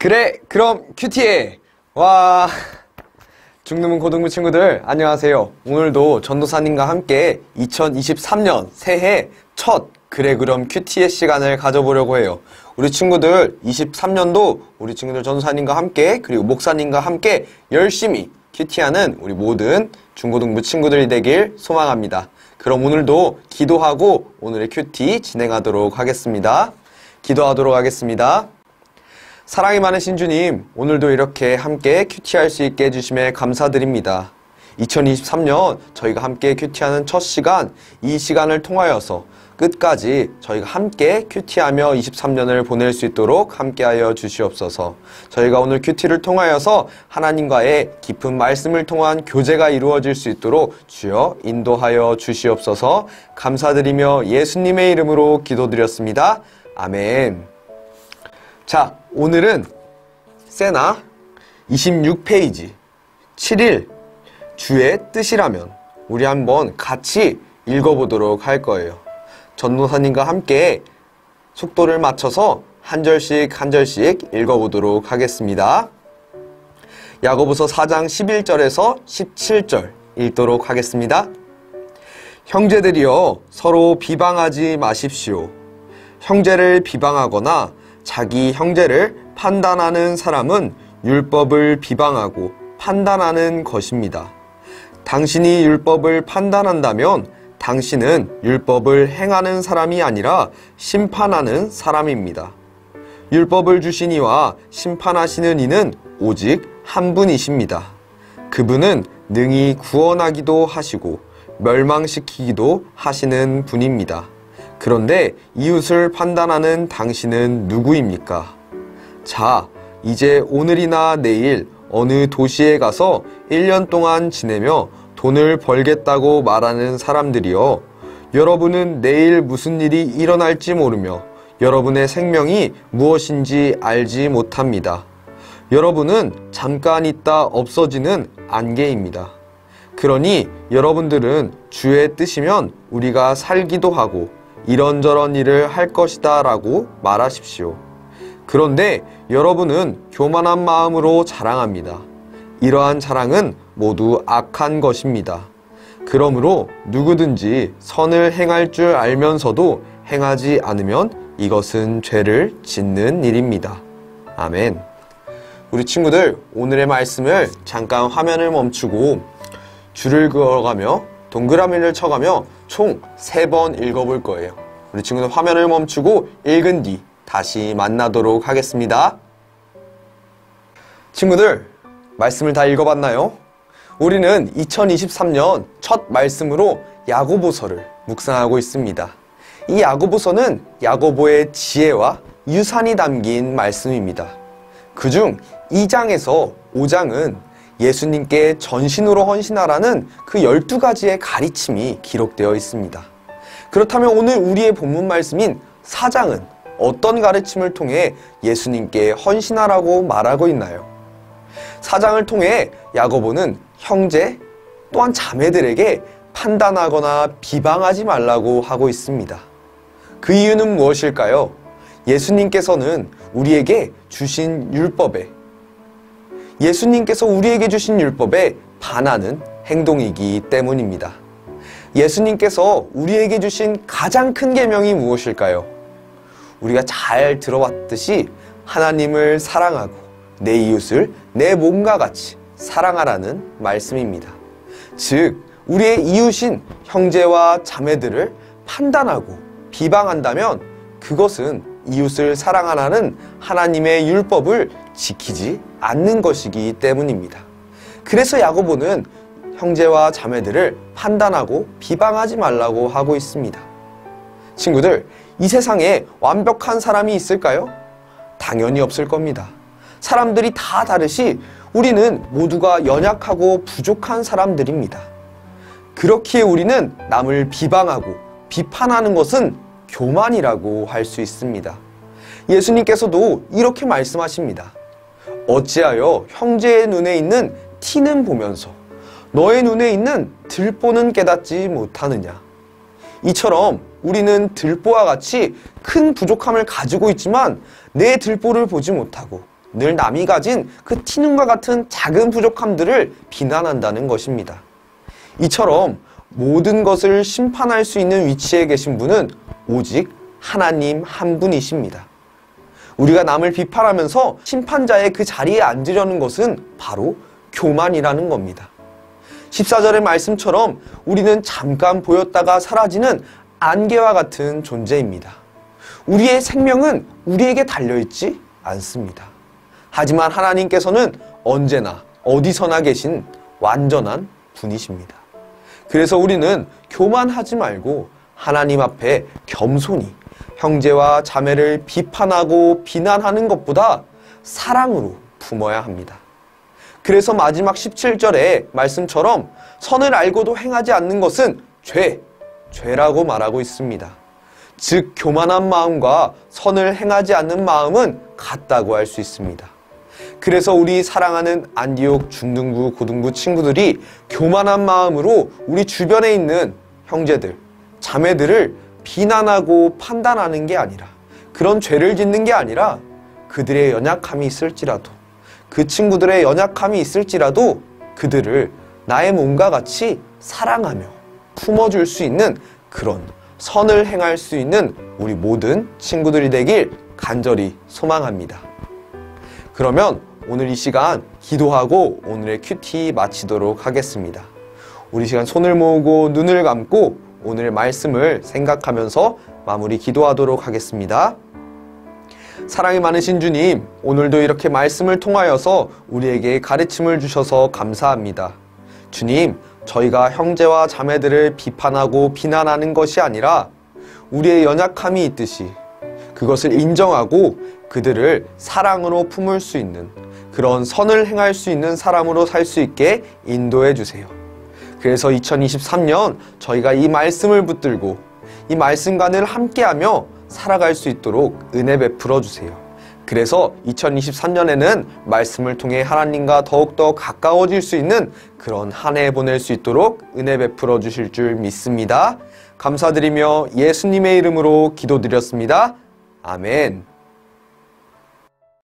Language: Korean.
그래 그럼 큐티해 와. 중등문 고등부 친구들 안녕하세요. 오늘도 전도사님과 함께 2023년 새해 첫 그래 그럼 큐티의 시간을 가져보려고 해요. 우리 친구들 23년도 우리 친구들 전도사님과 함께 그리고 목사님과 함께 열심히 큐티하는 우리 모든 중고등부 친구들이 되길 소망합니다. 그럼 오늘도 기도하고 오늘의 큐티 진행하도록 하겠습니다. 기도하도록 하겠습니다 사랑이 많으신 주님, 오늘도 이렇게 함께 큐티할 수 있게 해주심에 감사드립니다. 2023년 저희가 함께 큐티하는 첫 시간, 이 시간을 통하여서 끝까지 저희가 함께 큐티하며 23년을 보낼 수 있도록 함께하여 주시옵소서. 저희가 오늘 큐티를 통하여서 하나님과의 깊은 말씀을 통한 교제가 이루어질 수 있도록 주여 인도하여 주시옵소서. 감사드리며 예수님의 이름으로 기도드렸습니다. 아멘. 자, 오늘은 세나 26페이지 7일 주의 뜻이라면 우리 한번 같이 읽어보도록 할 거예요. 전도사님과 함께 속도를 맞춰서 한 절씩 한 절씩 읽어보도록 하겠습니다. 야고보서 4장 11절에서 17절 읽도록 하겠습니다. 형제들이여 서로 비방하지 마십시오. 형제를 비방하거나 자기 형제를 판단하는 사람은 율법을 비방하고 판단하는 것입니다. 당신이 율법을 판단한다면 당신은 율법을 행하는 사람이 아니라 심판하는 사람입니다. 율법을 주신 이와 심판하시는 이는 오직 한 분이십니다. 그분은 능히 구원하기도 하시고 멸망시키기도 하시는 분입니다. 그런데 이웃을 판단하는 당신은 누구입니까? 자, 이제 오늘이나 내일 어느 도시에 가서 1년 동안 지내며 돈을 벌겠다고 말하는 사람들이요. 여러분은 내일 무슨 일이 일어날지 모르며 여러분의 생명이 무엇인지 알지 못합니다. 여러분은 잠깐 있다 없어지는 안개입니다. 그러니 여러분들은 주의 뜻이면 우리가 살기도 하고 이런저런 일을 할 것이다 라고 말하십시오. 그런데 여러분은 교만한 마음으로 자랑합니다. 이러한 자랑은 모두 악한 것입니다. 그러므로 누구든지 선을 행할 줄 알면서도 행하지 않으면 이것은 죄를 짓는 일입니다. 아멘. 우리 친구들, 오늘의 말씀을 잠깐 화면을 멈추고 줄을 그어가며 동그라미를 쳐가며 총 세 번 읽어볼 거예요. 우리 친구들 화면을 멈추고 읽은 뒤 다시 만나도록 하겠습니다. 친구들, 말씀을 다 읽어봤나요? 우리는 2023년 첫 말씀으로 야고보서를 묵상하고 있습니다. 이 야고보서는 야고보의 지혜와 유산이 담긴 말씀입니다. 그중 2장에서 5장은 예수님께 전신으로 헌신하라는 그 12가지의 가르침이 기록되어 있습니다. 그렇다면 오늘 우리의 본문 말씀인 4장은 어떤 가르침을 통해 예수님께 헌신하라고 말하고 있나요? 4장을 통해 야고보는 형제 또한 자매들에게 판단하거나 비방하지 말라고 하고 있습니다. 그 이유는 무엇일까요? 예수님께서는 우리에게 주신 율법에 예수님께서 우리에게 주신 율법에 반하는 행동이기 때문입니다. 예수님께서 우리에게 주신 가장 큰 계명이 무엇일까요? 우리가 잘 들어봤듯이 하나님을 사랑하고 내 이웃을 내 몸과 같이 사랑하라는 말씀입니다. 즉, 우리의 이웃인 형제와 자매들을 판단하고 비방한다면 그것은 이웃을 사랑하라는 하나님의 율법을 지키지 않는 것이기 때문입니다. 그래서 야고보는 형제와 자매들을 판단하고 비방하지 말라고 하고 있습니다. 친구들, 이 세상에 완벽한 사람이 있을까요? 당연히 없을 겁니다. 사람들이 다 다르시 우리는 모두가 연약하고 부족한 사람들입니다. 그렇기에 우리는 남을 비방하고 비판하는 것은 교만이라고 할 수 있습니다. 예수님께서도 이렇게 말씀하십니다. 어찌하여 형제의 눈에 있는 티는 보면서 너의 눈에 있는 들보는 깨닫지 못하느냐. 이처럼 우리는 들보와 같이 큰 부족함을 가지고 있지만 내 들보를 보지 못하고 늘 남이 가진 그 티눈과 같은 작은 부족함들을 비난한다는 것입니다. 이처럼 모든 것을 심판할 수 있는 위치에 계신 분은 오직 하나님 한 분이십니다. 우리가 남을 비판하면서 심판자의 그 자리에 앉으려는 것은 바로 교만이라는 겁니다. 14절의 말씀처럼 우리는 잠깐 보였다가 사라지는 안개와 같은 존재입니다. 우리의 생명은 우리에게 달려있지 않습니다. 하지만 하나님께서는 언제나 어디서나 계신 완전한 분이십니다. 그래서 우리는 교만하지 말고 하나님 앞에 겸손히 형제와 자매를 비판하고 비난하는 것보다 사랑으로 품어야 합니다. 그래서 마지막 17절의 말씀처럼 선을 알고도 행하지 않는 것은 죄, 죄라고 말하고 있습니다. 즉, 교만한 마음과 선을 행하지 않는 마음은 같다고 할 수 있습니다. 그래서 우리 사랑하는 안디옥 중등부 고등부 친구들이 교만한 마음으로 우리 주변에 있는 형제들, 자매들을 비난하고 판단하는 게 아니라 그런 죄를 짓는 게 아니라 그들의 연약함이 있을지라도 그 친구들의 연약함이 있을지라도 그들을 나의 몸과 같이 사랑하며 품어줄 수 있는 그런 선을 행할 수 있는 우리 모든 친구들이 되길 간절히 소망합니다. 그러면 오늘 이 시간 기도하고 오늘의 큐티 마치도록 하겠습니다. 우리 시간 손을 모으고 눈을 감고 오늘의 말씀을 생각하면서 마무리 기도하도록 하겠습니다. 사랑이 많으신 주님, 오늘도 이렇게 말씀을 통하여서 우리에게 가르침을 주셔서 감사합니다. 주님, 저희가 형제와 자매들을 비판하고 비난하는 것이 아니라 우리의 연약함이 있듯이 그것을 인정하고 그들을 사랑으로 품을 수 있는 그런 선을 행할 수 있는 사람으로 살 수 있게 인도해 주세요. 그래서 2023년 저희가 이 말씀을 붙들고 이 말씀관을 함께하며 살아갈 수 있도록 은혜 베풀어 주세요. 그래서 2023년에는 말씀을 통해 하나님과 더욱더 가까워질 수 있는 그런 한 해 보낼 수 있도록 은혜 베풀어 주실 줄 믿습니다. 감사드리며 예수님의 이름으로 기도드렸습니다. 아멘.